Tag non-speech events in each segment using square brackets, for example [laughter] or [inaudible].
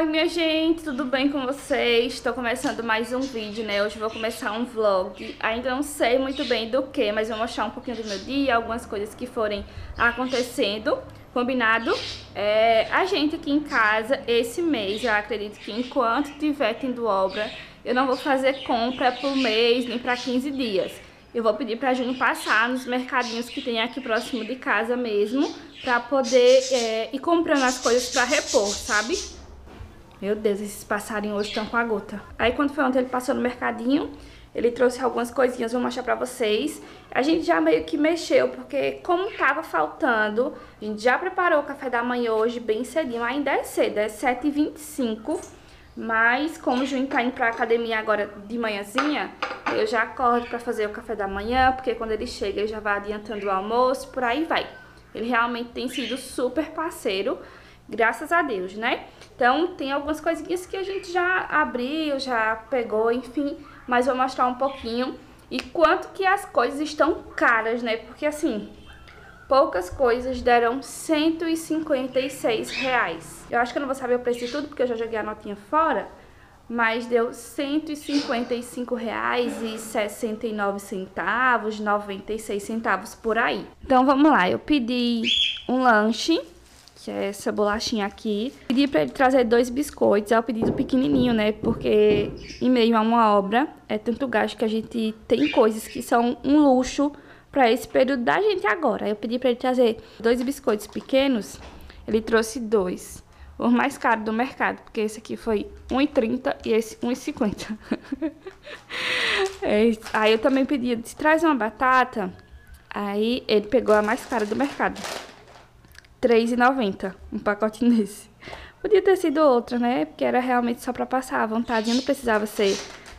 Oi, minha gente, tudo bem com vocês? Estou começando mais um vídeo, né? Hoje vou começar um vlog. Ainda não sei muito bem do que, mas vou mostrar um pouquinho do meu dia, algumas coisas que forem acontecendo. Combinado? É, a gente aqui em casa, esse mês, eu acredito que enquanto tiver tendo obra, eu não vou fazer compra por mês, nem para 15 dias. Eu vou pedir para Júnior passar nos mercadinhos que tem aqui próximo de casa mesmo, para poder é, ir comprando as coisas para repor, sabe? Meu Deus, esses passarinhos hoje estão com a gota. Aí quando foi ontem ele passou no mercadinho, ele trouxe algumas coisinhas, vou mostrar pra vocês. A gente já meio que mexeu, porque como tava faltando, a gente já preparou o café da manhã hoje bem cedinho. Ainda é cedo, é 7h25. Mas como o Juninho tá indo pra academia agora de manhãzinha, eu já acordo pra fazer o café da manhã, porque quando ele chega ele já vai adiantando o almoço, por aí vai. Ele realmente tem sido super parceiro, graças a Deus, né? Então, tem algumas coisinhas que a gente já abriu, já pegou, enfim, mas vou mostrar um pouquinho. E quanto que as coisas estão caras, né? Porque, assim, poucas coisas deram 156 reais. Eu acho que eu não vou saber o preço de tudo, porque eu já joguei a notinha fora, mas deu 155 reais e 69 centavos, 96 centavos por aí. Então, vamos lá, eu pedi um lanche que é essa bolachinha aqui. Pedi pra ele trazer dois biscoitos, é o pedido pequenininho, né? Porque em meio a uma obra, é tanto gasto que a gente tem coisas que são um luxo pra esse período da gente agora. Eu pedi pra ele trazer dois biscoitos pequenos, ele trouxe dois. O mais caro do mercado, porque esse aqui foi R$1,30 e esse R$1,50. [laughs] é, aí eu também pedi, disse, traz uma batata. Aí ele pegou a mais cara do mercado. R$3,90 um pacotinho [laughs] desse. Podia ter sido outra, né? Porque era realmente só pra passar à vontade. Não precisava ser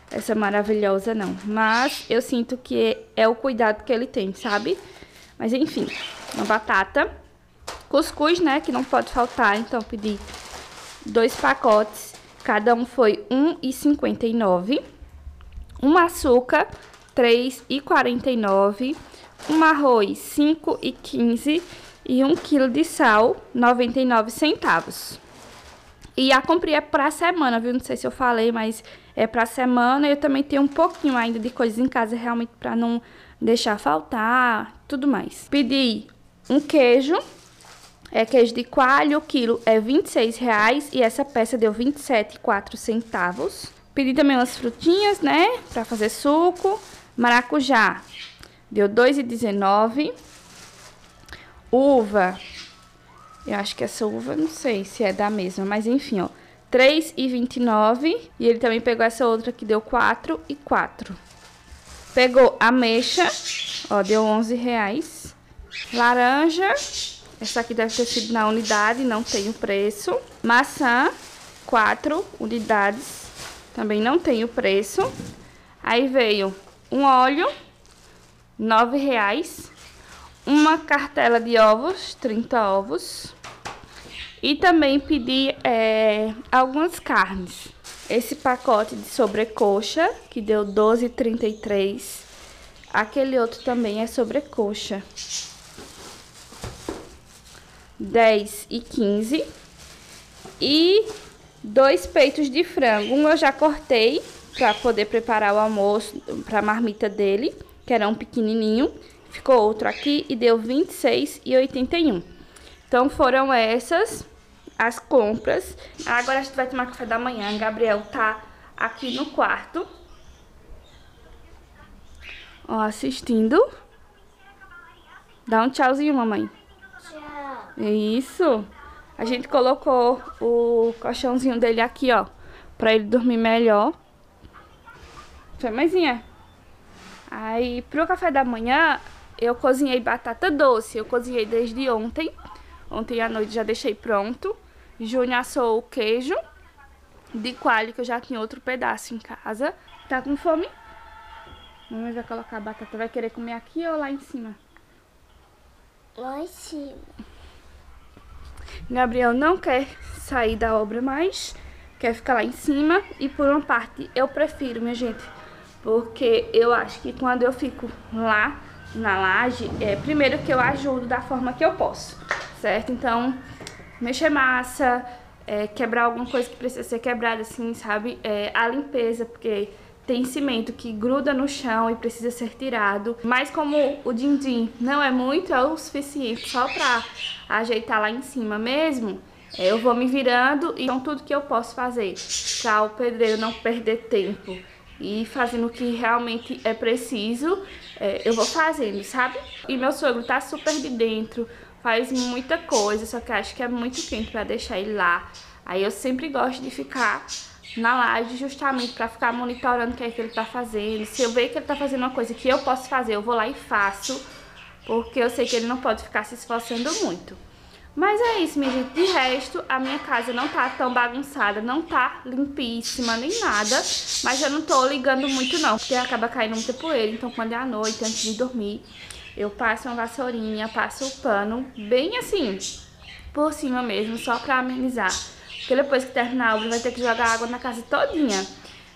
essa maravilhosa, não. Mas eu sinto que é o cuidado que ele tem, sabe? Mas enfim, uma batata. Cuscuz, né? Que não pode faltar. Então pedi dois pacotes. Cada um foi R$1,59. Um açúcar, R$3,49. Um arroz, R$5,15 e 1 kg de sal, 99 centavos. E a compra é pra semana, viu? Não sei se eu falei, mas é pra semana. Eu também tenho um pouquinho ainda de coisas em casa, realmente pra não deixar faltar, tudo mais. Pedi um queijo, é queijo de coalho, o quilo é 26 reais e essa peça deu 27,4 centavos. Pedi também umas frutinhas, né, pra fazer suco. Maracujá, deu 2,19 Uva. Eu acho que essa uva, não sei se é da mesma, mas enfim, ó. 3,29. E ele também pegou essa outra que deu 4 e 4. Pegou ameixa, ó, deu 11 reais. Laranja, essa aqui deve ter sido na unidade, não tem o preço. Maçã, 4 unidades, também não tem o preço. Aí veio um óleo, 9 reais uma cartela de ovos, 30 ovos. E também pedi é, algumas carnes. Esse pacote de sobrecoxa, que deu 12,33. Aquele outro também é sobrecoxa. 10 e 15. E dois peitos de frango. Um eu já cortei para poder preparar o almoço para a marmita dele, que era um pequenininho. Ficou outro aqui e deu 26,81. Então foram essas as compras. Agora a gente vai tomar café da manhã. Gabriel tá aqui no quarto. Ó, assistindo. Dá um tchauzinho, mamãe. Tchau. Isso. A gente colocou o colchãozinho dele aqui, ó. Pra ele dormir melhor. Foi, mãezinha? Aí, pro café da manhã, eu cozinhei batata doce, eu cozinhei desde ontem. Ontem à noite já deixei pronto. Júnior assou o queijo de coalho, que eu já tinha outro pedaço em casa. Tá com fome? Mamãe vai colocar a batata. Vai querer comer aqui ou lá em cima? Lá em cima. Gabriel não quer sair da obra mais. Quer ficar lá em cima. E por uma parte, eu prefiro, minha gente. Porque eu acho que quando eu fico lá na laje, é, primeiro que eu ajudo da forma que eu posso, certo? Então, mexer massa, é, quebrar alguma coisa que precisa ser quebrada, assim, sabe? É, a limpeza, porque tem cimento que gruda no chão e precisa ser tirado. Mas como o din-din não é muito, é o suficiente só pra ajeitar lá em cima mesmo, é, eu vou me virando e então tudo que eu posso fazer para o pedreiro não perder tempo e fazendo o que realmente é preciso, é, eu vou fazendo, sabe? E meu sogro tá super de dentro, faz muita coisa, só que acho que é muito quente para deixar ele lá. Aí eu sempre gosto de ficar na laje justamente para ficar monitorando o que é que ele tá fazendo. Se eu ver que ele tá fazendo uma coisa que eu posso fazer, eu vou lá e faço, porque eu sei que ele não pode ficar se esforçando muito. Mas é isso, minha gente. De resto, a minha casa não tá tão bagunçada, não tá limpíssima nem nada. Mas eu não tô ligando muito não, porque acaba caindo muita poeira. Então quando é à noite, antes de dormir, eu passo uma vassourinha, passo o pano bem assim, por cima mesmo, só pra amenizar. Porque depois que terminar a obra vai ter que jogar água na casa todinha.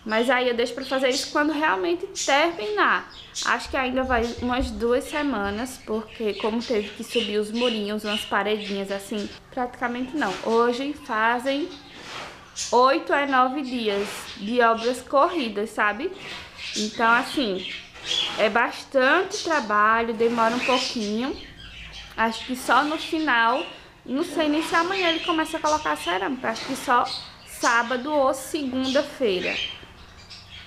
Mas aí eu deixo pra fazer isso quando realmente terminar. Acho que ainda vai umas duas semanas, porque como teve que subir os murinhos, umas paredinhas assim, praticamente não. Hoje fazem oito a nove dias de obras corridas, sabe? Então, assim, é bastante trabalho, demora um pouquinho. Acho que só no final, não sei nem se amanhã ele começa a colocar cerâmica. Acho que só sábado ou segunda-feira.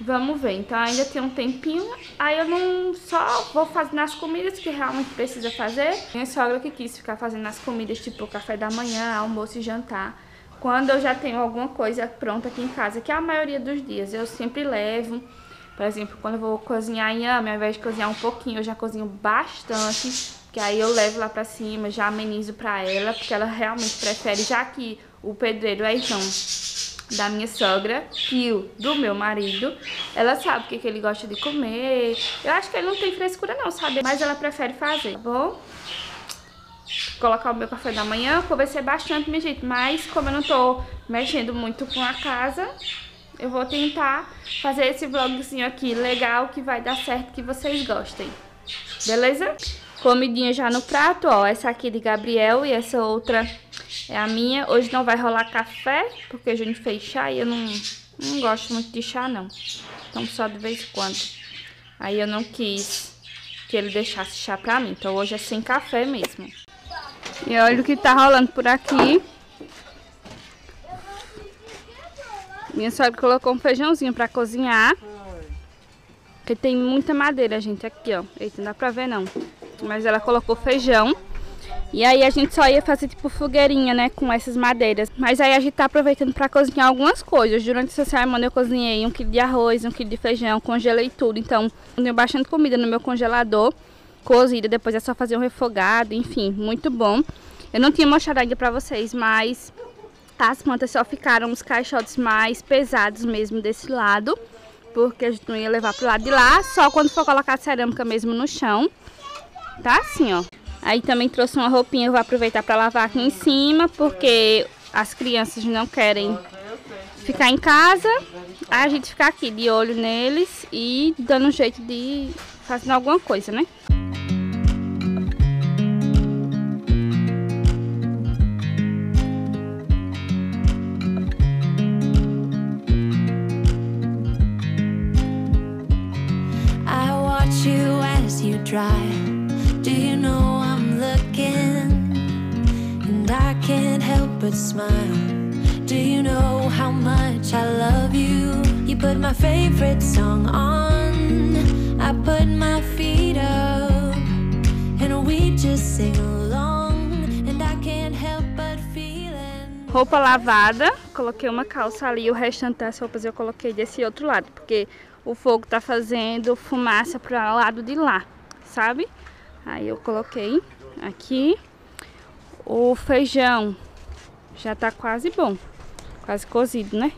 Vamos ver, então ainda tem um tempinho, aí eu não só vou fazer as comidas que realmente precisa fazer. Minha sogra que quis ficar fazendo as comidas, tipo café da manhã, almoço e jantar. Quando eu já tenho alguma coisa pronta aqui em casa, que é a maioria dos dias, eu sempre levo. Por exemplo, quando eu vou cozinhar inhame, ao invés de cozinhar um pouquinho, eu já cozinho bastante. Que aí eu levo lá pra cima, já amenizo pra ela, porque ela realmente prefere, já que o pedreiro é então da minha sogra, tio do meu marido. Ela sabe o que, que ele gosta de comer. Eu acho que ele não tem frescura não, sabe? Mas ela prefere fazer, tá bom? Colocar o meu café da manhã, conversei bastante, minha gente. Mas como eu não tô mexendo muito com a casa, eu vou tentar fazer esse vlogzinho aqui legal, que vai dar certo, que vocês gostem. Beleza? Comidinha já no prato, ó. Essa aqui de Gabriel e essa outra é a minha. Hoje não vai rolar café, porque a gente fez chá e eu não, não gosto muito de chá, não. Então só de vez em quando. Aí eu não quis que ele deixasse chá pra mim. Então hoje é sem café mesmo. E olha o que tá rolando por aqui. Minha sogra colocou um feijãozinho pra cozinhar. Porque tem muita madeira, gente, aqui, ó. Eita, não dá pra ver, não. Mas ela colocou feijão. E aí a gente só ia fazer tipo fogueirinha, né, com essas madeiras. Mas aí a gente tá aproveitando para cozinhar algumas coisas. Durante essa semana eu cozinhei um quilo de arroz, um quilo de feijão, congelei tudo. Então, tenho bastante comida no meu congelador, cozida. Depois é só fazer um refogado, enfim, muito bom. Eu não tinha mostrado ainda pra vocês, mas as plantas só ficaram os caixotes mais pesados mesmo desse lado. Porque a gente não ia levar pro lado de lá, só quando for colocar a cerâmica mesmo no chão. Tá assim, ó. Aí também trouxe uma roupinha, eu vou aproveitar para lavar aqui em cima, porque as crianças não querem ficar em casa. Aí a gente fica aqui de olho neles e dando um jeito de fazer alguma coisa, né? but smile. Do you know how much I love you? You put my favorite song on. I put my feet up, and we just sing along. And I can't help but feeling. Roupa lavada, coloquei uma calça ali, o restante das roupas eu coloquei desse outro lado, porque o fogo tá fazendo fumaça para o lado de lá, sabe? Aí eu coloquei aqui o feijão já tá quase bom. Quase cozido, né?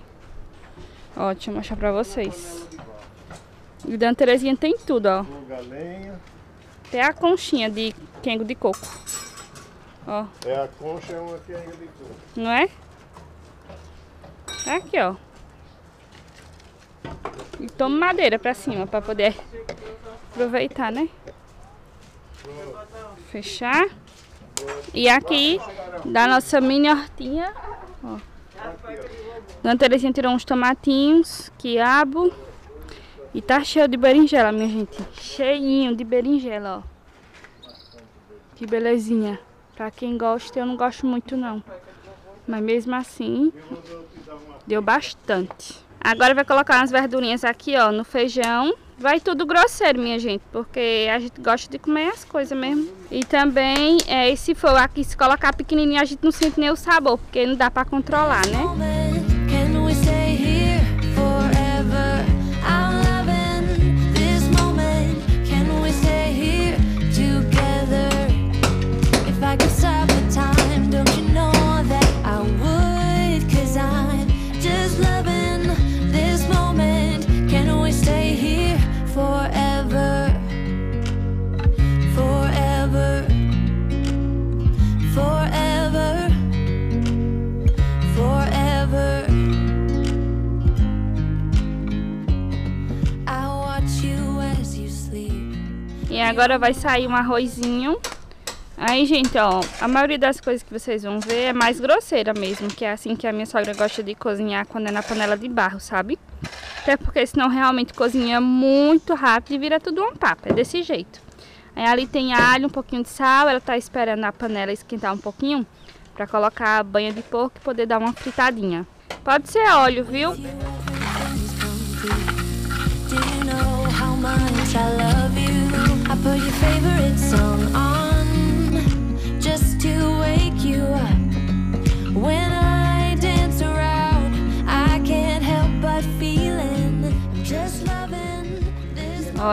Ó, deixa eu mostrar pra vocês. E Dona Terezinha tem tudo, ó. Até a conchinha de quengo de coco. Ó. É a concha, é uma quenga de coco. Não é? Tá aqui, ó. E toma madeira pra cima pra poder aproveitar, né? Fechar. E aqui, da nossa mini hortinha, ó. Dona Terezinha tirou uns tomatinhos, quiabo. E tá cheio de berinjela, minha gente. Cheinho de berinjela, ó. Que belezinha. Pra quem gosta, eu não gosto muito não. Mas mesmo assim, deu bastante. Agora vai colocar umas verdurinhas aqui, ó, no feijão. Vai tudo grosseiro, minha gente, porque a gente gosta de comer as coisas mesmo. E também, é, se for aqui, se colocar pequenininho, a gente não sente nem o sabor, porque não dá pra controlar, né? Agora vai sair um arrozinho. Aí, gente, ó, a maioria das coisas que vocês vão ver é mais grosseira mesmo, que é assim que a minha sogra gosta de cozinhar quando é na panela de barro, sabe? Até porque senão realmente cozinha muito rápido e vira tudo um papo, é desse jeito. Aí ali tem alho, um pouquinho de sal, ela tá esperando a panela esquentar um pouquinho pra colocar a banha de porco e poder dar uma fritadinha. Pode ser óleo, viu?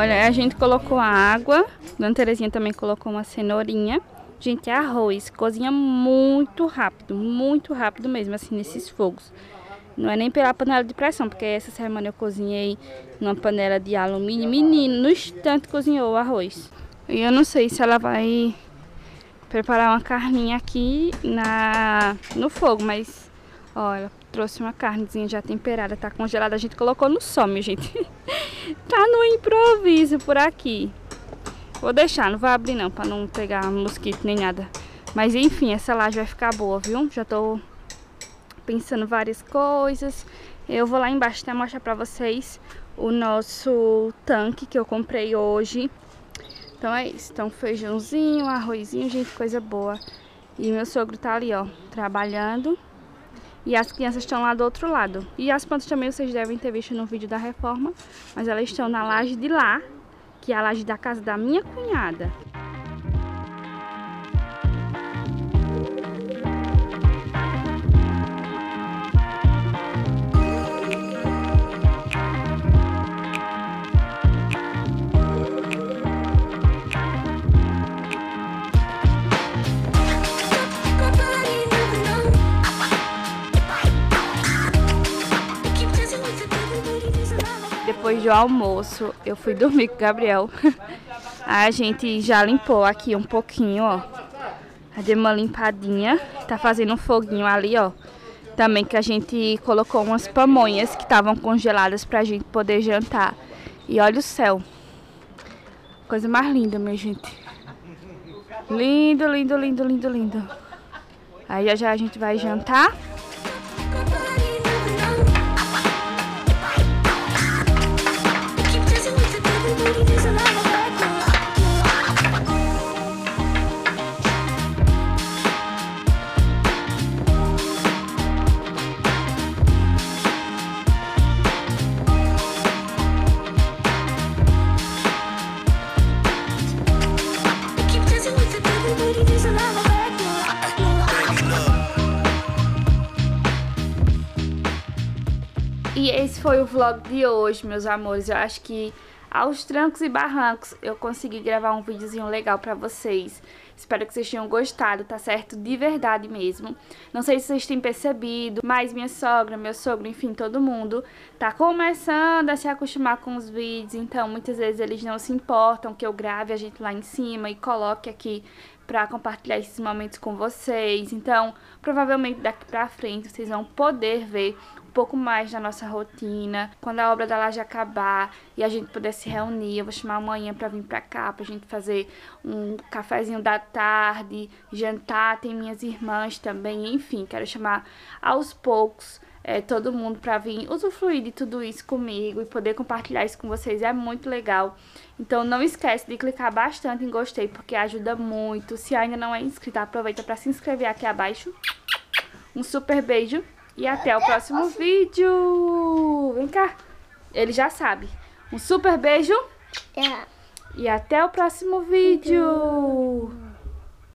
Olha, a gente colocou a água. Dona Terezinha também colocou uma cenourinha. Gente, é arroz. Cozinha muito rápido, muito rápido mesmo, assim, nesses fogos. Não é nem pela panela de pressão, porque essa semana eu cozinhei numa panela de alumínio. Menino, no instante cozinhou o arroz. E eu não sei se ela vai preparar uma carninha aqui na, no fogo, mas olha, trouxe uma carnezinha já temperada, tá congelada. A gente colocou no sol, minha gente. [laughs] [laughs] tá no improviso por aqui. Vou deixar, não vou abrir não, pra não pegar mosquito nem nada. Mas enfim, essa laje vai ficar boa, viu? Já tô pensando várias coisas. Eu vou lá embaixo até mostrar pra vocês o nosso tanque que eu comprei hoje. Então é isso. Então feijãozinho, arrozinho, gente, coisa boa. E meu sogro tá ali, ó, trabalhando. E as crianças estão lá do outro lado. E as plantas também vocês devem ter visto no vídeo da reforma. Mas elas estão na laje de lá, que é a laje da casa da minha cunhada. Do almoço, eu fui [laughs] dormir com o Gabriel. [laughs] a gente já limpou aqui um pouquinho, ó. Deu uma limpadinha. Tá fazendo um foguinho ali, ó. Também que a gente colocou umas pamonhas que estavam congeladas pra gente poder jantar. E olha o céu. Coisa mais linda, minha gente. Lindo, lindo, lindo, lindo, lindo. Aí já já a gente vai jantar. Foi o vlog de hoje, meus amores. Eu acho que aos trancos e barrancos eu consegui gravar um videozinho legal pra vocês. Espero que vocês tenham gostado, tá certo? De verdade mesmo. Não sei se vocês têm percebido, mas minha sogra, meu sogro, enfim, todo mundo tá começando a se acostumar com os vídeos. Então, muitas vezes eles não se importam que eu grave a gente lá em cima e coloque aqui pra compartilhar esses momentos com vocês. Então, provavelmente daqui pra frente vocês vão poder ver pouco mais da nossa rotina. Quando a obra da laje acabar e a gente puder se reunir, eu vou chamar amanhã para vir para cá, pra gente fazer um cafezinho da tarde, jantar, tem minhas irmãs também, enfim, quero chamar aos poucos é, todo mundo para vir usufruir de tudo isso comigo e poder compartilhar isso com vocês é muito legal. Então não esquece de clicar bastante em gostei porque ajuda muito. Se ainda não é inscrito, aproveita para se inscrever aqui abaixo. Um super beijo e até o próximo vídeo. Vem cá. Ele já sabe. Um super beijo. É. E até o próximo vídeo.